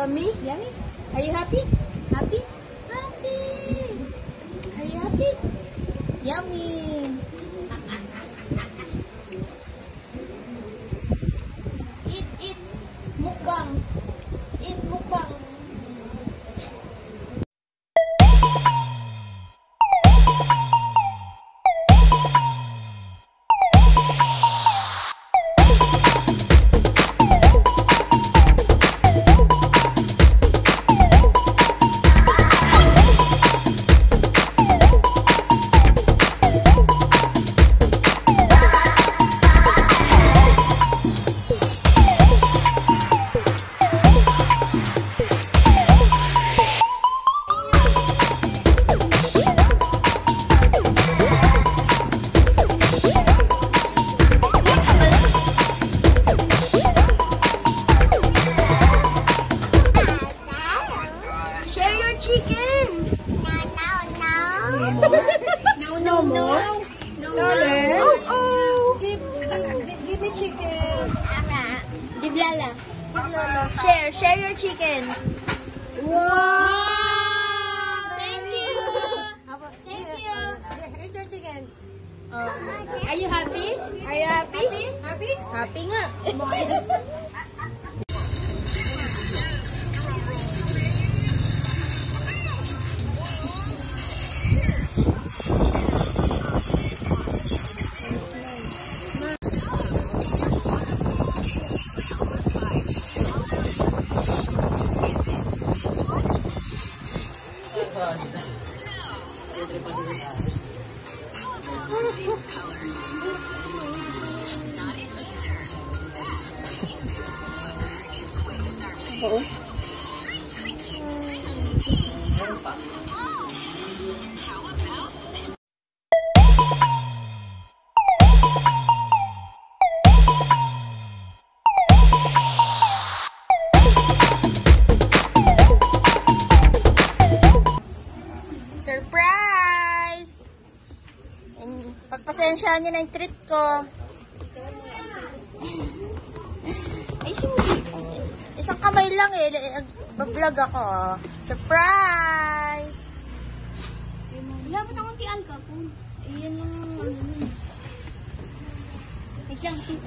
Yummy? Yummy? Are you? Happy? Your chicken. Are you happy? Are you happy? Happy? Happy nga. Pagpasensyahan nyo na yung treat ko. Ay, Isang kamay lang eh. Bablog ako. oh. Surprise! Dapat akong tiyan ka po. Iyan lang ang ano.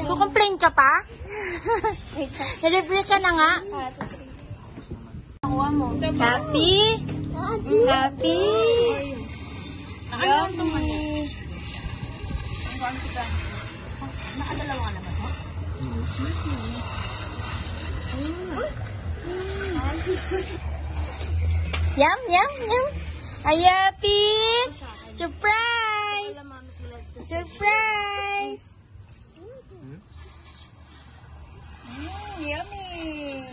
Kukomplain ka pa? Nalibre ka na nga. Nakuha mo. Happy? Happy? Yummy! Nakadalawa ka naman, ha? Yum, yum, yum. Happy? Surprise! Surprise! Mm, yummy!